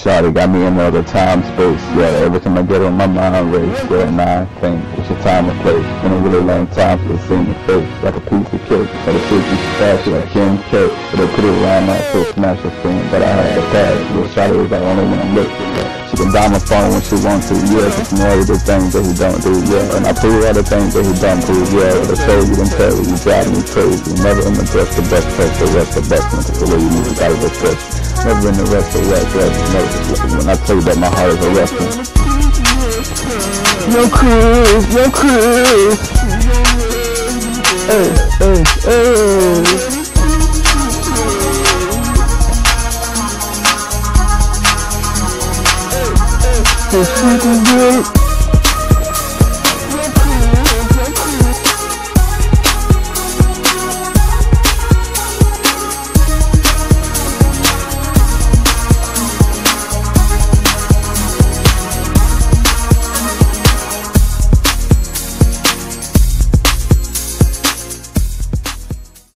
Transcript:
Shawty got me in another time space. Yeah, every time I get on my mind race. Yeah, and I think it's your time and place. Been a really long time for the scene face. Like a piece of cake. But the food is fast like Kim K. But they put it around that to smash the scene. But I had to pass. Little Shawty was the only one I'm looking can dial my phone when she wants to, yeah. Just know all the things that he don't do, yeah. And I prove all the things that he don't prove, yeah. Show you and tell you, you drive me crazy. Never in the best, the best place, the rest, the best one. Cause the way you move, you gotta go first. Never in the rest of rest, rest, no. When I tell you that my heart is a wrestling. Yo, Kris, yo, Kris. Hey, hey, hey. This fucking good.